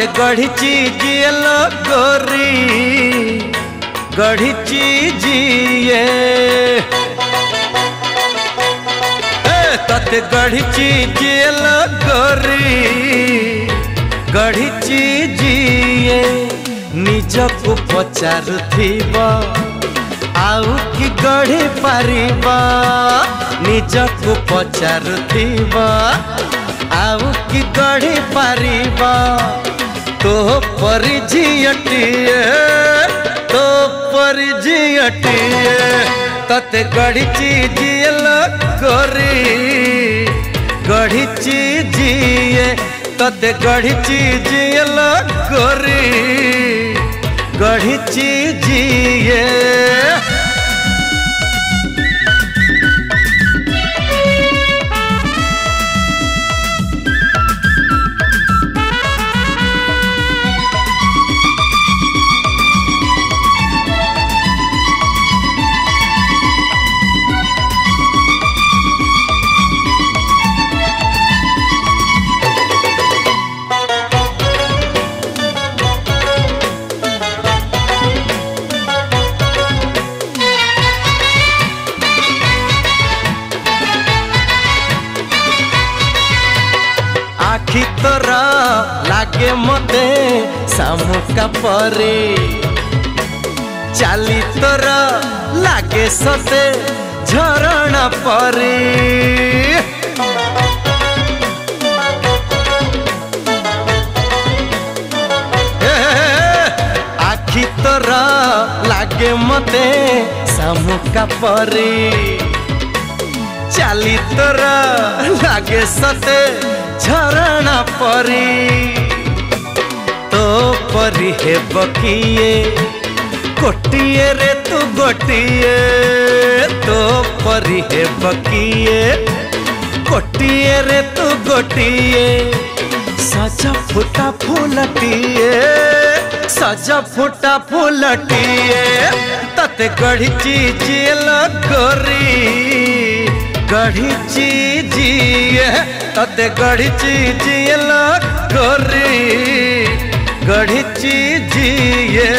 मते गढ़ी जील गोरी गढ़ी जीए ते गढ़ी जील गोरी गढ़ी जीए निज को पचार आउ कि गढ़ी पार निज को पचार आउ कि गढ़ी पार तो परिजियटिए तो परिजियटिए तते ची जियल करी गढ़िची जिए तते गढ़िची जियल करी गढ़िची जिए পরে চালি তোর লাগে সতে ঝরণা পরে আখি তোর লাগে মতে সামুকা পরে চালি তোর লাগে সতে ঝরণা পরে তো परी हे बकिए कोटिए रे तू गोटिए तो परी हे बकिए कोटिए रे तू गोटिए सजा फुटा फुलटिए सजा फुटा फुलटिए तत गढ़ी ची जी लगोरी गढ़ी ची जी तत गढ़ी ची जी लगोरी गढ़ची जिए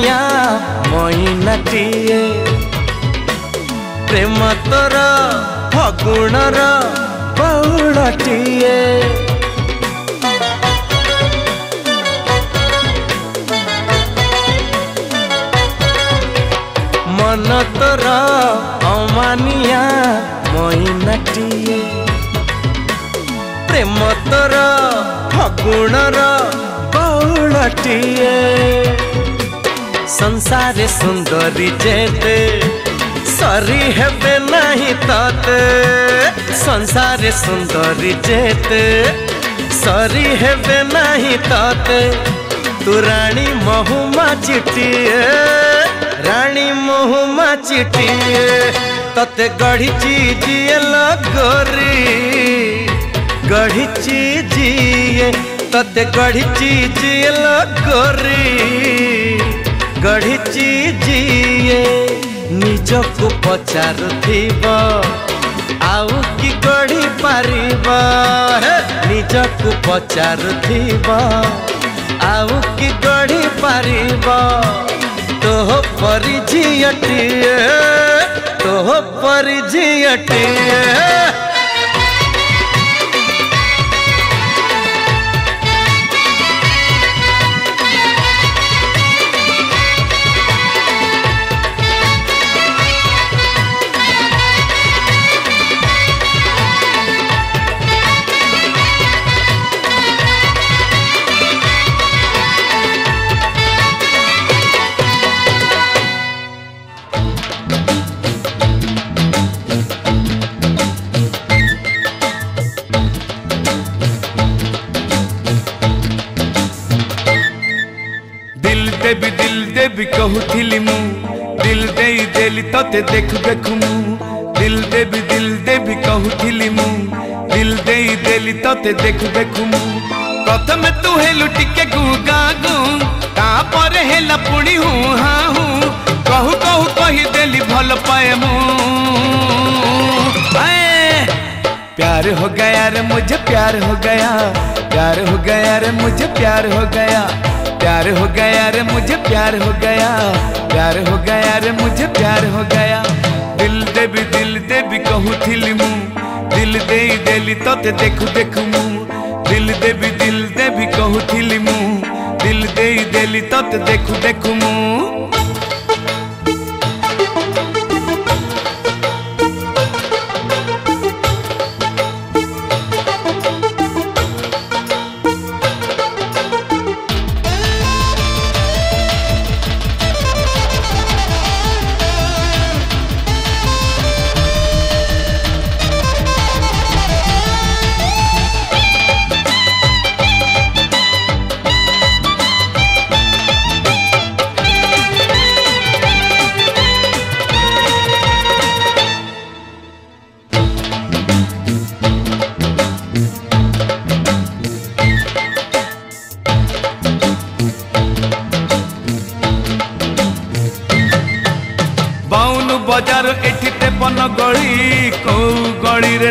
মাইয়া মইনাটিয়ে প্রেম তোর ফগুণর বৌড়টিয়ে মন তোর অমানিয়া মইনাটিয়ে প্রেম তোর ଫଗୁଣର ବଉଳଟିଏ संसार सुंदरी जेत सरी हेबे नहीं तत संसार सुंदरी जेत सरी हेबे नहीं तत तू रानी महुमा चिटिए रानी महुमा चिटिए तते गढ़ी जिए लगोरी गढ़ी जिए तते गढ़ी जिए लगोरी ଗଢ଼ିଛି ଯିଏ ନିଜକୁ ପଚାରୁଥିବ ଆଉ କି ଗଢ଼ି ପାରିବ ନିଜକୁ ପଚାରୁଥିବ ଆଉ କି ଗଢ଼ି ପାରିବ ତୋହ ପରି ଝିଅଟିଏ ତୋହ ପରି ଝିଅଟିଏ कहूल मु दिल दे देली तते देख देखु मु दिल देवी दिल देवी कहूल मु दिल दे देली तते देख देखु मु प्रथम तू हेलु टिके गुगा गु तापर हेला पुणी हु हा हु कहू कहू कही देली भल पाए मु प्यार हो गया रे मुझे प्यार हो गया प्यार हो गया रे मुझे प्यार हो गया प्यार हो गया रे मुझे प्यार हो गया प्यार हो गया रे मुझे प्यार हो गया दिल देवी दिल देवी कहू थी मु दिल दे देली तो ते देखू देखु मु दिल देवी दिल देवी कहू थी मु दिल दे देली तो ते देखू देखु मु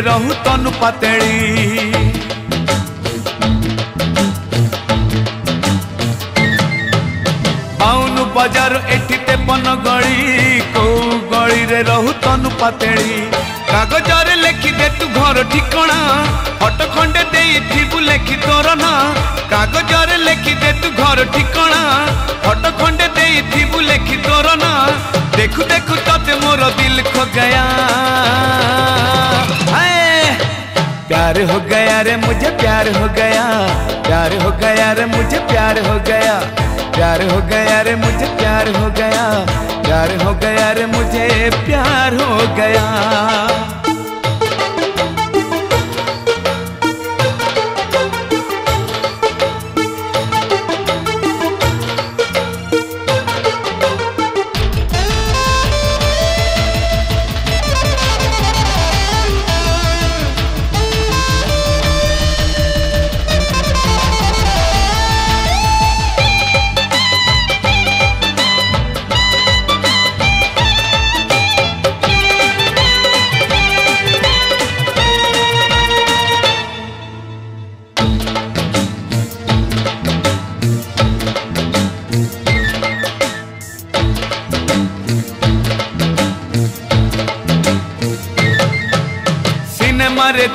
रहू तन पतेड़ी बाउन बजार एठी तेपन गड़ी कौ गड़ी रे रहू तन पतड़ी कागजर लेखि दे तू घर ठिकणा फटो खंडे देइथिबु लेखि तोर ना कागजर लेखि दे तू घर ठिकणा फटो खंडे देइथिबु लेखि तोर ना देखु देखु तते मोर दिल खो गया प्यार हो गया रे मुझे प्यार हो गया प्यार हो गया रे मुझे प्यार हो गया प्यार हो गया रे मुझे प्यार हो गया प्यार हो गया रे मुझे प्यार हो गया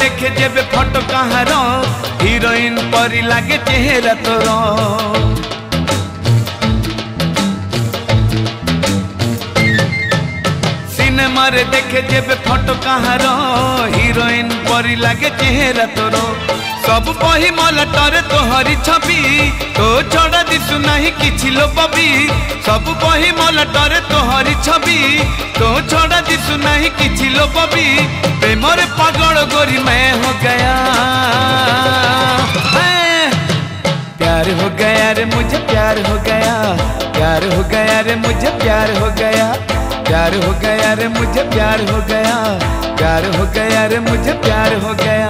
देखे जेबे फोटो कहारो हीरोइन परी लागे चेहरा तोरो रे देखे जेब फटो कहाँ रो हीरोइन परी लगे चेहरा तोरो सब पही माला तारे तो हरी छबी तो छोड़ा दिसु नहीं किसी लो बबी सब पही माला तारे तो हरी छबी तो छोड़ा दिसु नहीं किसी लो बबी बेमरे पागल गोरी मैं हो गया प्यार हो गया रे मुझे प्यार हो गया प्यार हो गया रे मुझे प्यार हो गया प्यार हो गया रे मुझे प्यार हो गया प्यार हो गया रे मुझे प्यार हो गया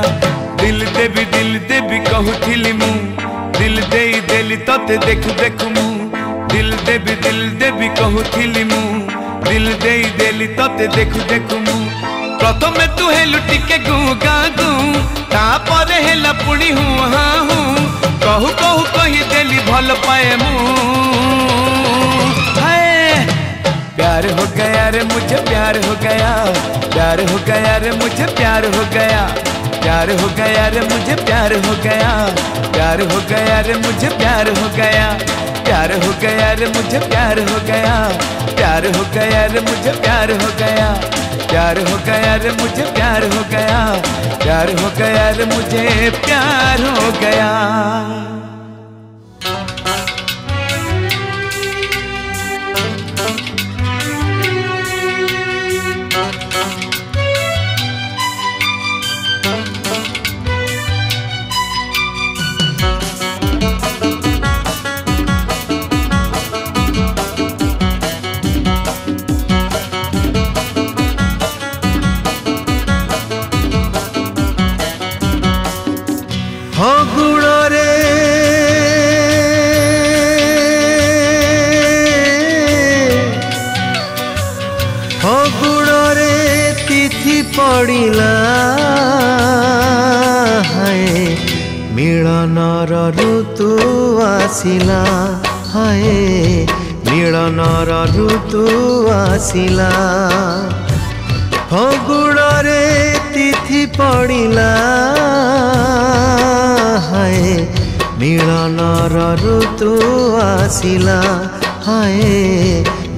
दिल दे भी दिल दे भी कहू थी मु दिल दे देली तो ते देख देख मु दिल दे भी दिल दे भी कहू थी मु दिल दे देली तो ते देख देख मु प्रथम तू है लुटी के गू गा गू तापरे है लपुड़ी हूँ हाँ हूँ कहू कहू कही देली भल पाए मु प्यार हो गया रे मुझे प्यार हो गया प्यार हो गया रे मुझे प्यार हो गया प्यार हो गया रे मुझे प्यार हो गया प्यार हो गया रे मुझे प्यार हो गया प्यार हो गया रे मुझे प्यार हो गया प्यार हो गया रे मुझे प्यार हो गया प्यार हो गया रे मुझे प्यार हो गया प्यार हो गया रे मुझे प्यार हो गया ପଡ଼ିଲା ହାଏ ମିଳନର ଋତୁ ଆସିଲା ହାଏ ମିଳନର ଋତୁ ଆସିଲା ଫଗୁଣରେ ତିଥି ପଡ଼ିଲା ହାଏ ମିଳନର ଋତୁ ଆସିଲା ହାଏ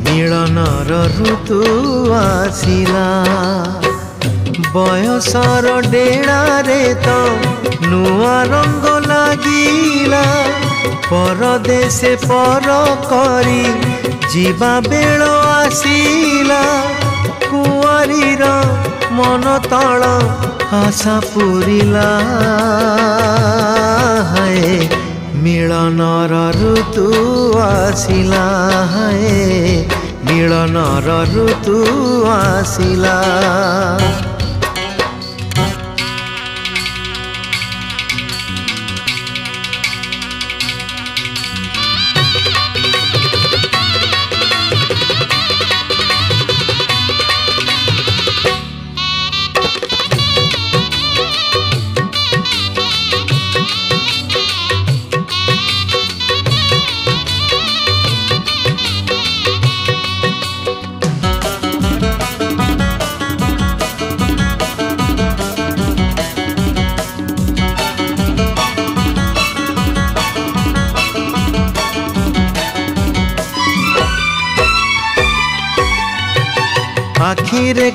ମିଳନର ଋତୁ ଆସିଲା বয়সর ডেড়ারে তো নূয়া রঙ্গ লাগিলা পরদেশে পর করি যা বেল আসিলা কুয়ারির মন তল আশা পুরিলা হায় মিলনর ঋতু আসিলা হায় মিলনর ঋতু আসিলা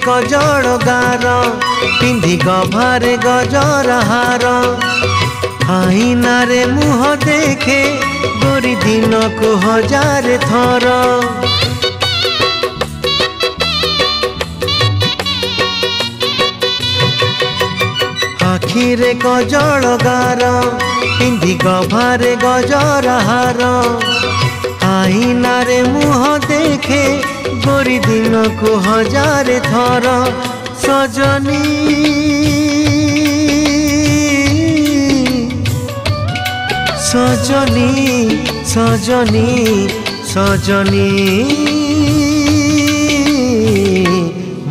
কজল গার পিন্ধি গভারে গজর হার আইনারে মুহ দেখে গরি দিনকু হাজার থর আখিরে গজল গার পিন্ধি গভারে গজর হার আইনারে মুহ দেখে गोरी दिन को हजार थर सजनी सजनी सजनी सजनी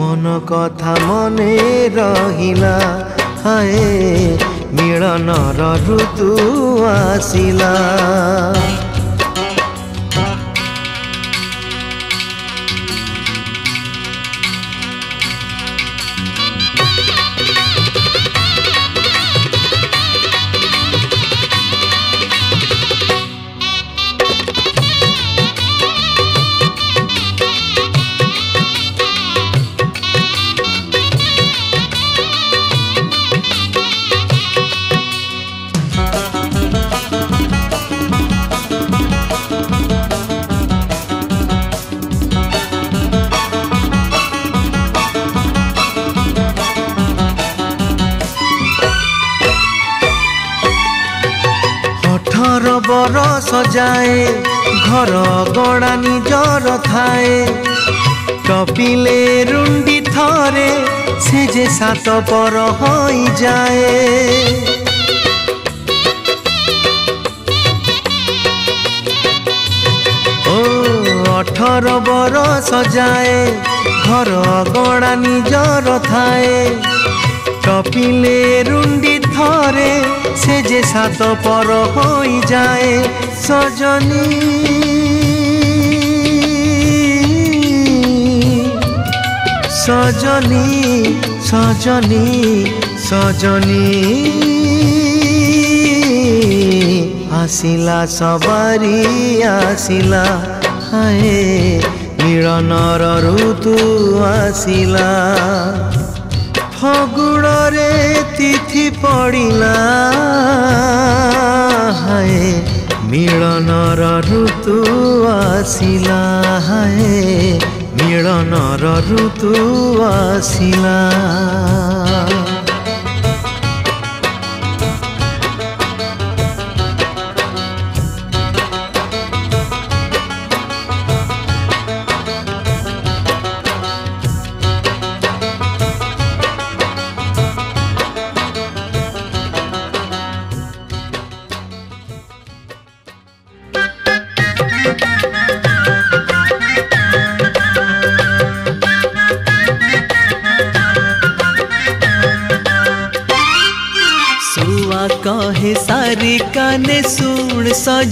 मन कथा मन रहिला हाय मिलन ऋतु आसला ଯାଏ ଘର ଗଡ଼ା ନିଜର ଥାଏ ଟପିଲେ ରୁଣ୍ଡି ଥରେ ସେ ଯେ ସାତ ପର ହୋଇଯାଏ ଓ ଅଠର ବରଷ ଯାଏ ଘର ଗଡ଼ା ନିଜର ଥାଏ টপিলে রুন্ডি থরে সে যে সাত পর হয়ে যায় সজনী সজনী সজনী সজনী আসিলা সবারি আসিলা হায় মিলনর ঋতু আসিলা ফগুড়রে তিথি পড়িলা হায় ಮಿಳನರ ಋತು ಹೈ ಮಿಳನರ ಋತು ಅಶಿಲ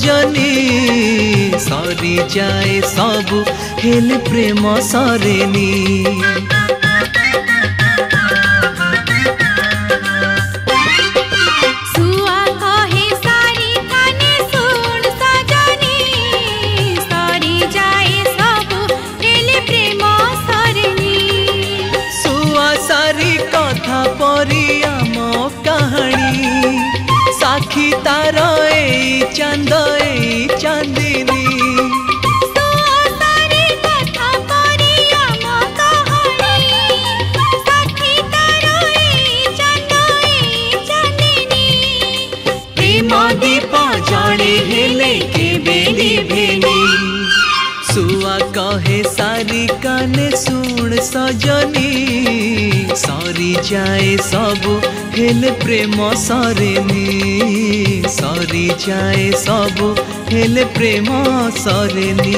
জানি সরি যায় সবু হেলে প্রেম সরেনি সজনী সরি যায় সবু হেলে প্রেম সরেনি সরি যায় সবু হেলে প্রেম সরেনি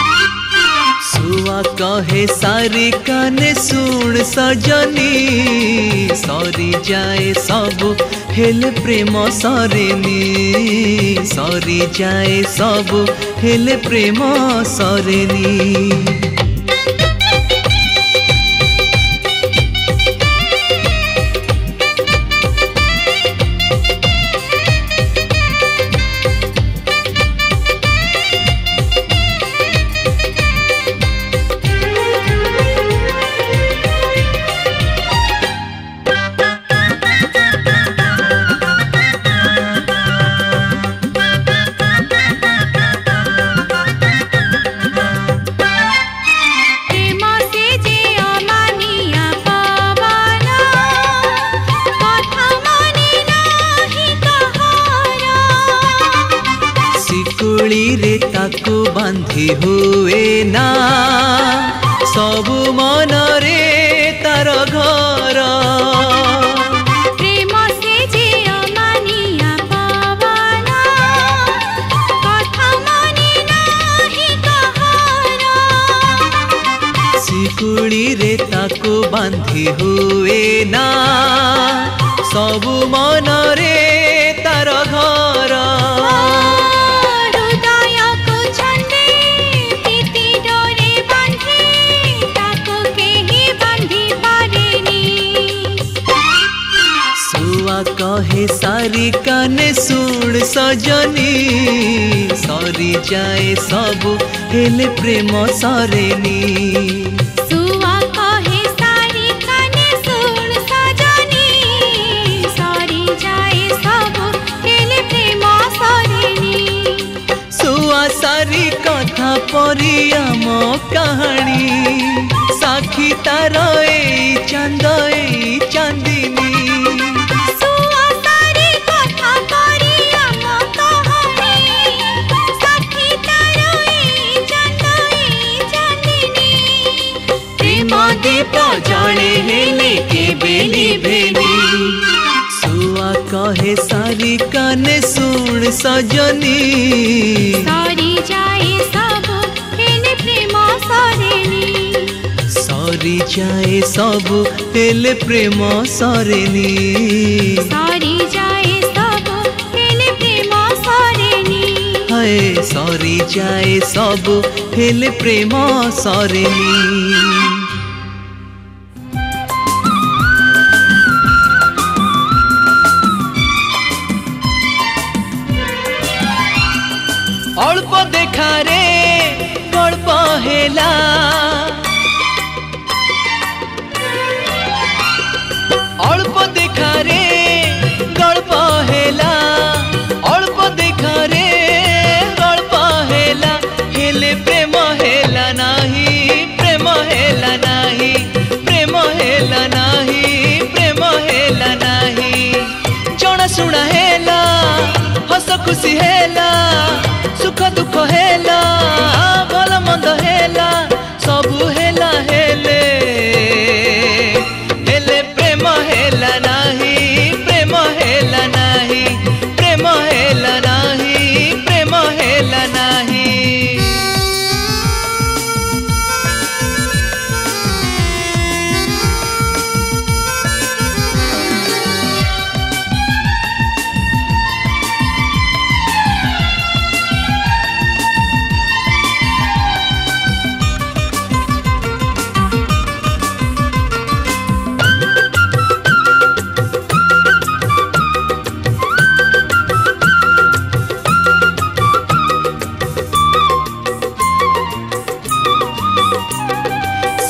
बाबा कहे सारी काने सुण सजनी सरी जाए सब हेल प्रेम सरेनी सरी जाए सब हेल प्रेम सरेनी মিশায়ে সব হেলে প্রেম সরেনি সারি কথা পরি আম কাহাণী সাক্ষী তার এই চান্দ এই চান্দিনী बेटा जाने है लेके बेली बेली सुआ कहे सारी काने सुन सजनी सारी जाए सब एने प्रेमा सरेनी सारी जाए सब हेले प्रेमा सरेनी सारी जाए सब हेले प्रेमा सरेनी हाय सारी जाए सब हेले प्रेमा सरेनी प्रेम है जनाशुना जणाशुणा हस खुशी हेला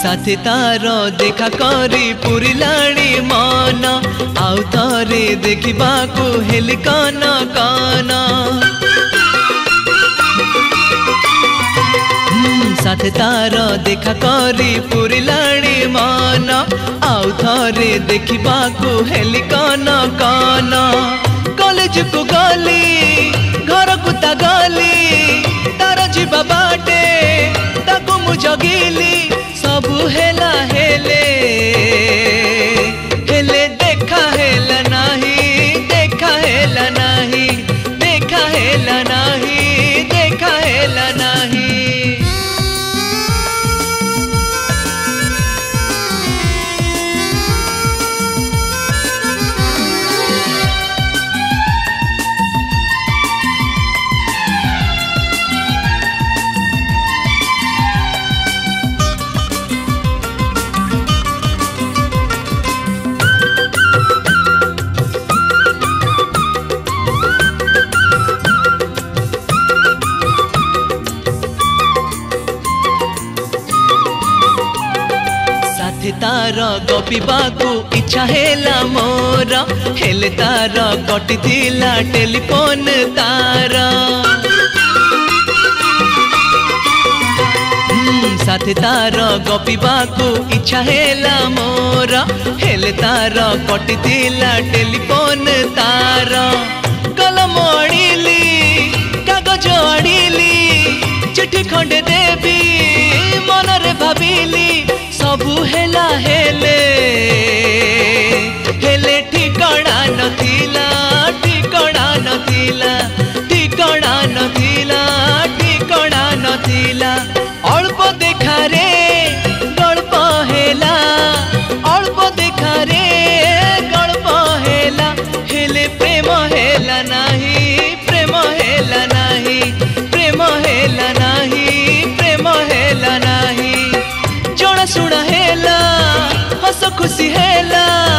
साथ तार देखा करी पुरिलाणी मन आउ थे देखा हेली हम्म, कन कन साथ तार देखा करी पुरिलाणी मन आउ थे देखा हेली कन कन कलेज को गली घर को गली तार जी बाटे जगिली अब हेला हेले তার গপিবাকু ইচ্ছা হেলা মোর হেলে তার কটি থিলা টেলিফোন তার সাথে তার গপিবাকু ইচ্ছা হেলা মোর হেলে তার কটি থিলা টেলিফোন তার কলম অড়িলি কাগজ অড়িলি চিঠি খণ্ডে দেবি মনরে ভাবিলি सबु हेला हेले हेले ठिकणा नथिला ठिकणा नथिला ठिकणा नथिला ठिकणा नथिला अल्प देखा रे खुशी है ला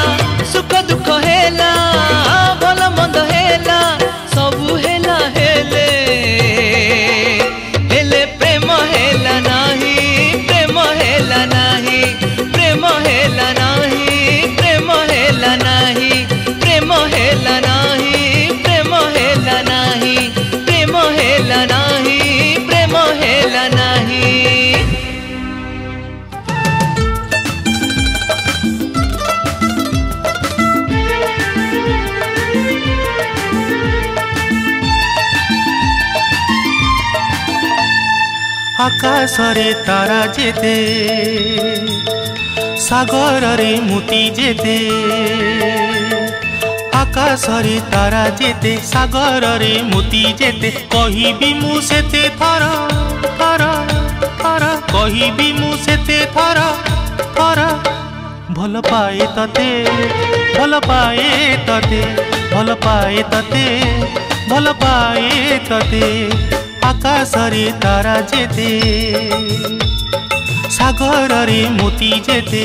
আকাশরে তারা যেতে সাগরে মুতি যেতে আকাশরে তারা যেতে সাগরে মুতি যেতে কহিবি মু সেতে থর থর থর কহিবি মু সেতে থর থর ভাল পায়ে ততে ভাল পায়ে ততে ভাল পায়ে ততে ভাল পায়ে ততে আকাশরে তারা যেতে সাগরের মতি যেতে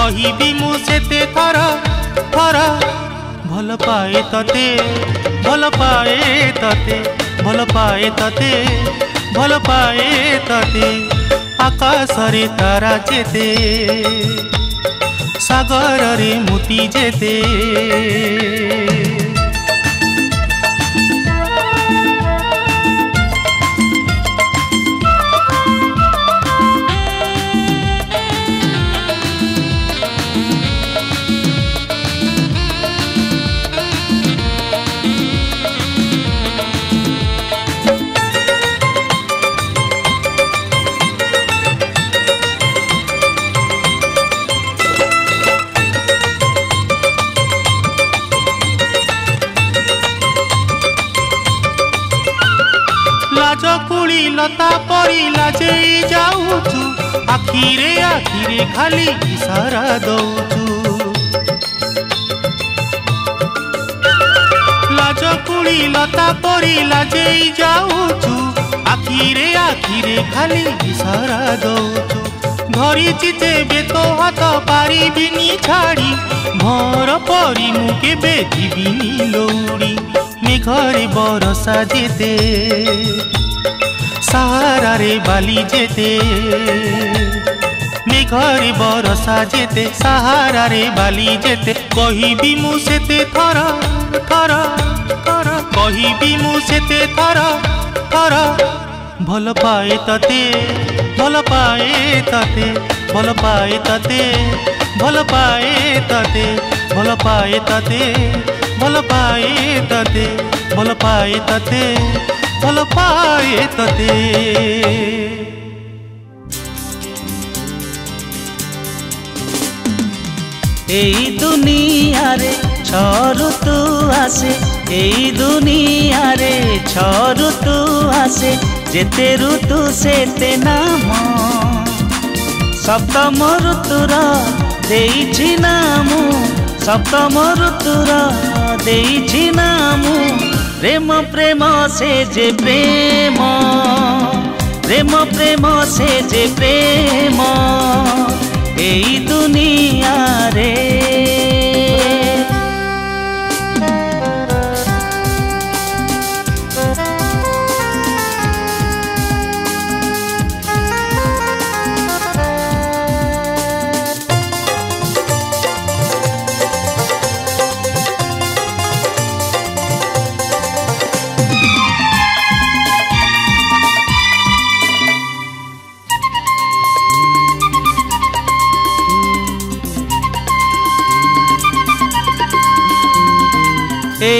କହିବି ମୁଁ ସେତେ ଥର ଥର ଭଲ ପାଏ ତତେ ଭଲ ପାଏ ତତେ ଭଲ ପାଏ ତତେ ଭଲ ପାଏ ତତେ ଆକାଶରେ ତାରା ଯେତେ ସାଗରରେ ମୁତି ଯେତେ कथा पड़ा जे जाऊ आखिरे आखिरे खाली इशारा दौ लाज पुड़ी लता पड़ा जे जाऊ आखिरे आखिरे खाली इशारा दौ धरी बेत हाथ पारि छाड़ी भर पड़ी मुके बेची लौड़ी मेघर बरसा जेते সারারে বালি যেতে মেঘরে বরসা যেতে সাহারারে বালি যেতে কহিবি মু সেতে থর থর থর কহিবি মু সেতে থর থর ভাল পায়ে ততে ভাল পায়ে ততে ভাল পায়ে ততে ভাল পায়ে ততে ভাল পায়ে ততে ভাল পায়ে ততে ভাল পায়ে ততে ଭଲ ପାଏ ତତେ এই দুনিয়ারে ঝরতু আসে এই দুনিয়ারে ঝরতু আসে যেতে ঋতু সেতে নাম সপ্তম ঋতুর ଦେଇଛି ନା ମୁଁ ସପ୍ତମ ଋତୁର ଦେଇଛି ନା ମୁଁ প্রেম প্রেম সে যে প্রেম প্রেম প্রেম সে যে প্রেম এই দুনিয়া রে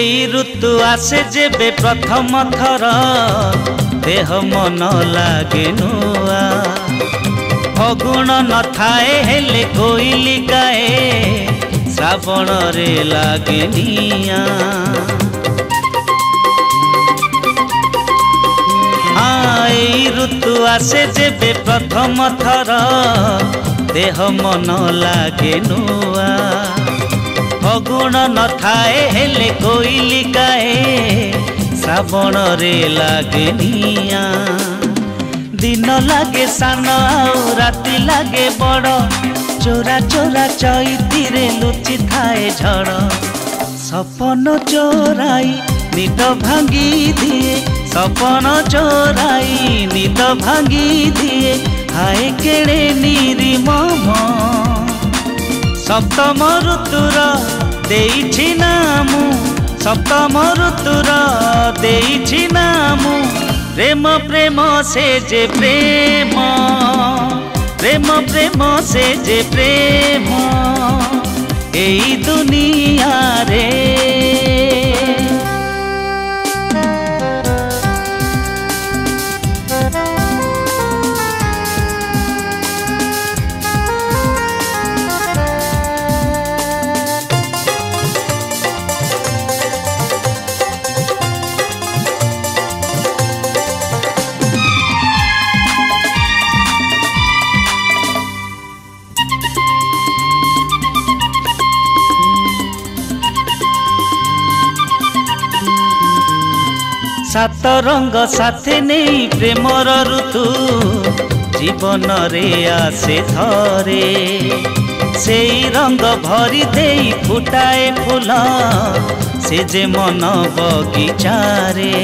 এই ঋতু আসে যেবে প্রথম থর দেহ মন লাগে নুয়া ଫଗୁଣ ନଥାଏ ହେଲେ କୋଇଲି ଗାଏ ଶ୍ରାବଣରେ ଲାଗେ ନିଆଁ ଏଇ ଋତୁ ଆସେ ଯେବେ ପ୍ରଥମ ଥର ଦେହ ମନ ଲାଗେ ନୂଆ অগুণ নথায়ে হেলে কইলি কায়ে শ্রাবণরে লাগে নিয়া দিন লাগে সান আও রাতি লাগে বড় চোরা চোরা চৈতিরে লুচি থায়ে ঝড় সপন চোরাই নিদ ভাঙ্গি দিয়ে সপন চোরাই নিদ ভাঙ্গি দিয়ে হায় কেড়ে নিরিমম ସପ୍ତମ ଋତୁର ଦେଇଛି ନା ମୁଁ ସପ୍ତମ ଋତୁର ଦେଇଛି ନା ମୁଁ ପ୍ରେମ ପ୍ରେମ ସେ ଯେ ପ୍ରେମ ପ୍ରେମ ପ୍ରେମ ସେ ଯେ ପ୍ରେମ এই দুনিয়ারে সাত রঙ্গ সাথে নেই প্রেমর ঋতু জীবনরে আসে ধরে সেই রঙ্গ ভরি দেই ফুটায় ফুল সে যে মন বগিচারে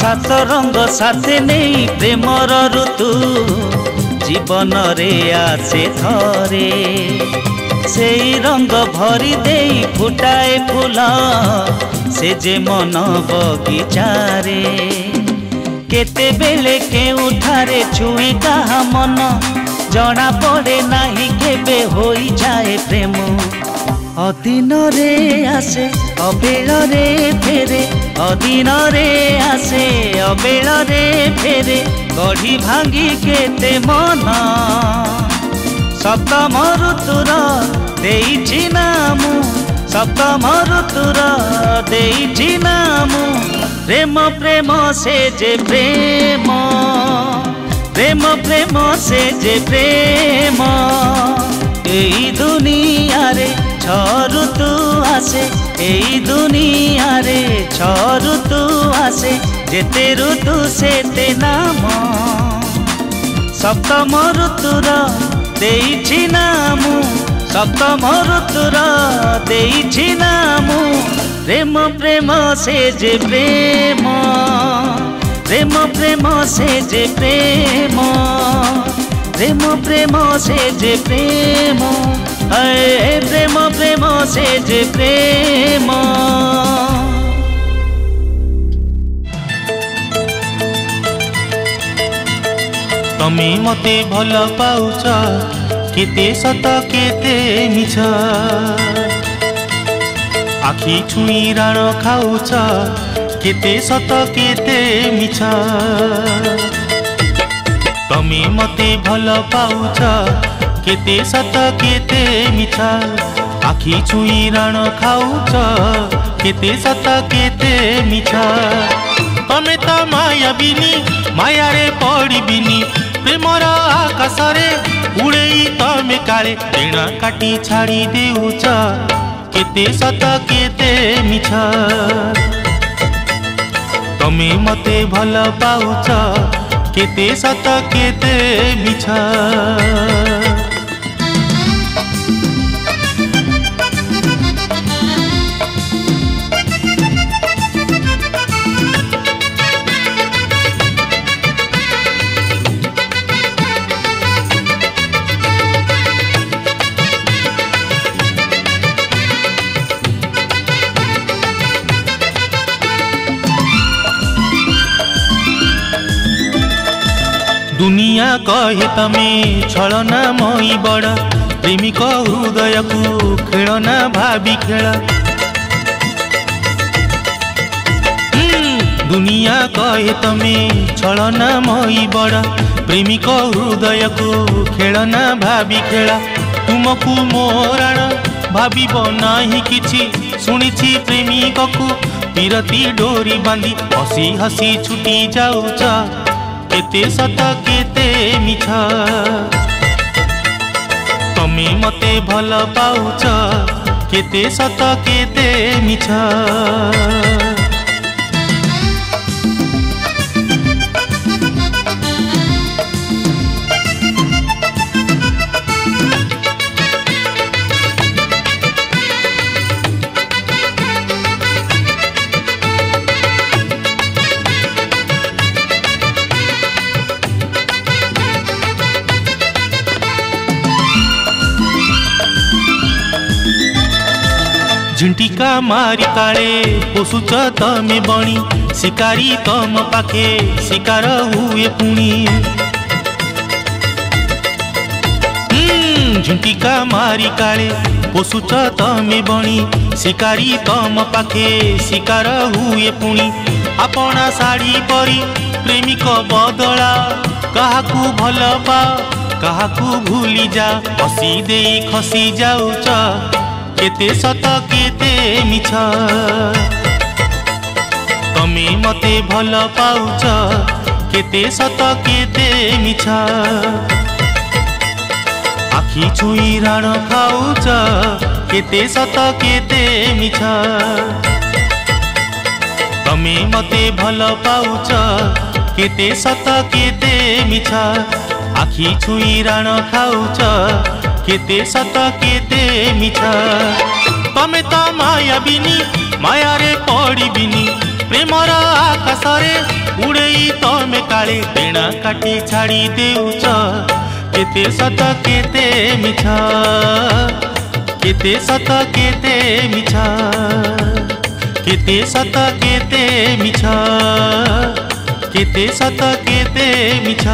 সাত রঙ্গ সাথে নেই প্রেমর ঋতু জীবনরে আসে ধরে সেই রঙ্গ ভরি দেই ফুটায় ফুল সে যে মন বগিচারে কেতে বেলে কে উঠারে ছুঁই কাহা মন জনা পড়ে নাহি কেবে হই যায় প্রেম অদিনরে আসে অবেলরে ফেরে অদিনরে আসে অবেলরে ফেরে গড়ি ভাঙ্গি কেতে মন সপ্তম ঋতুরা ଦେଇଛି ନା ମୁଁ ସପ୍ତମ ଋତୁର ଦେଇଛି ନା ମୁଁ ପ୍ରେମ ପ୍ରେମ ସେ ଯେ ପ୍ରେମ ପ୍ରେମ ପ୍ରେମ ସେ ଯେ ପ୍ରେମ এই দুনিয়ারে ছ ঋতু আসে এই দুনিয়ারে ছ ঋতু আসে যেতে ঋতু সেতে নাম সপ্তম ঋতুর ଦେଇছি নামু ସତ মোর ଦେଇଛି না ମୁଁ ପ୍ରେମ ପ୍ରେମ ସେ ଯେ ପ୍ରେମ ପ୍ରେମ ପ୍ରେମ ସେ ଯେ ପ୍ରେମ ପ୍ରେମ ପ୍ରେମ ସେ ଯେ ପ୍ରେମ ହେ ପ୍ରେମ ପ୍ରେମ ସେ ଯେ ପ୍ରେମ তুমি ମୋତେ ଭଲ ପାଉଛ কেতে সত কেতে মিছ আখি ছুঁই রাণ খাউছ কেতে সত কেতে মিছ তুমি মতে ভাল পাউছ কেতে সত কেতে মিছ আখি ছুঁই রাণ খাউছ কেতে সত কেতে মিছ তুমি তো মায়াবিনী মায়ারে পড়িবিনি প্রেমর আকাশরে उड़े तमे काले तेना काटी छारी दिऊचा केते सता केते मिछा तमे मते भला बाऊचा केते सता केते मिछा दुनिया कहे तमे छलना मई बड़ प्रेमी को हृदय को खेलना भाभी खेल दुनिया कहे तमे छलना मई बड़ प्रेमी को हृदय को खेलना भाभी खेल तुमको मोरण भाबी बना ही किछि सुनिछि प्रेमी को को पीरती डोरी बांधी हसी हसी छुटी जाऊ केते सता केते मिठा तमे मते भल केते सता केते मिठा झुंटिका मारी काले पोसुच तमे बणी शिकारी तम पाखे शिकार हुए पुणी झुंटिका मारी काले पोसुच तमे बणी शिकारी तम पाखे शिकार हुए पुणी आपणा साड़ी परी प्रेमिक बदला काकु भल पा काकु भूली जा हसी दे खसी जाऊ केते सत केते मिछ तमे मते भल पाउछ केते सत केते मिछ आखी छुई राण खाउछ केते सत केते मिछ तमे मते भल पाउछ केते सत केते मिछ आखी छुई राण खाउछ কেতে সাতা কেতে মিছা তমে তো মায়াবিনী মায়ারে পড়িবিনি প্রেমর আকাশরে উড়েই তমে কালে বেণা কাটি ছাড়ি দেউছ কেতে সত কেতে মিছ কেতে সত কেতে মিছ কেতে সত কেতে মিছ কেতে সত কেতে মিছ